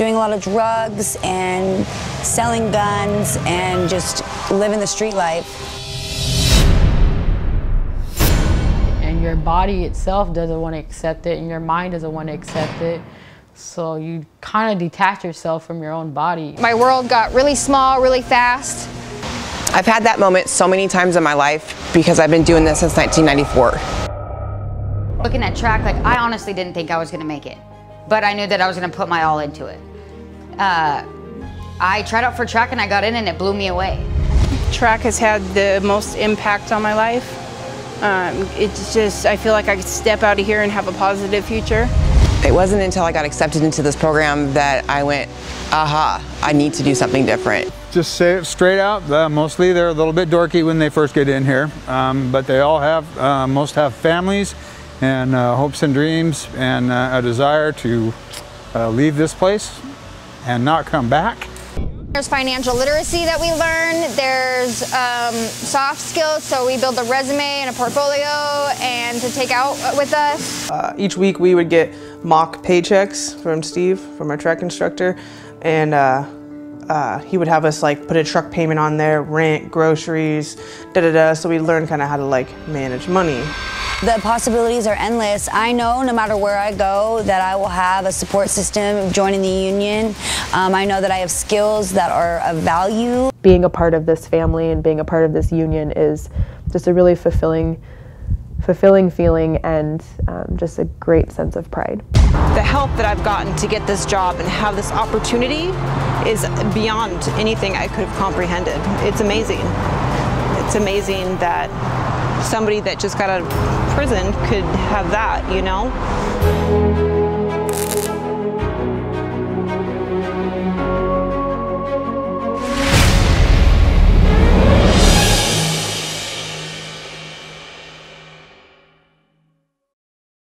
doing a lot of drugs and selling guns and just living the street life. And your body itself doesn't want to accept it, and your mind doesn't want to accept it. So you kind of detach yourself from your own body. My world got really small, really fast. I've had that moment so many times in my life because I've been doing this since 1994. Looking at TRAC, like I honestly didn't think I was gonna make it, but I knew that I was gonna put my all into it. Uh, I tried out for TRAC and I got in and it blew me away. TRAC has had the most impact on my life. Um, it's just, I feel like I could step out of here and have a positive future. It wasn't until I got accepted into this program that I went, aha, I need to do something different. Just say it straight out, uh, mostly they're a little bit dorky when they first get in here, um, but they all have, uh, most have families and uh, hopes and dreams and uh, a desire to uh, leave this place and not come back. There's financial literacy that we learn. There's um, soft skills, so we build a resume and a portfolio and to take out with us. Uh, each week we would get mock paychecks from Steve, from our TRAC instructor, and uh, uh, he would have us like put a truck payment on there, rent, groceries, da da da. So we learned kind of how to like manage money. The possibilities are endless. I know no matter where I go that I will have a support system joining the union. Um, I know that I have skills that are of value. Being a part of this family and being a part of this union is just a really fulfilling fulfilling feeling and um, just a great sense of pride. The help that I've gotten to get this job and have this opportunity is beyond anything I could have comprehended. It's amazing. It's amazing that somebody that just got out of prison could have that, you know?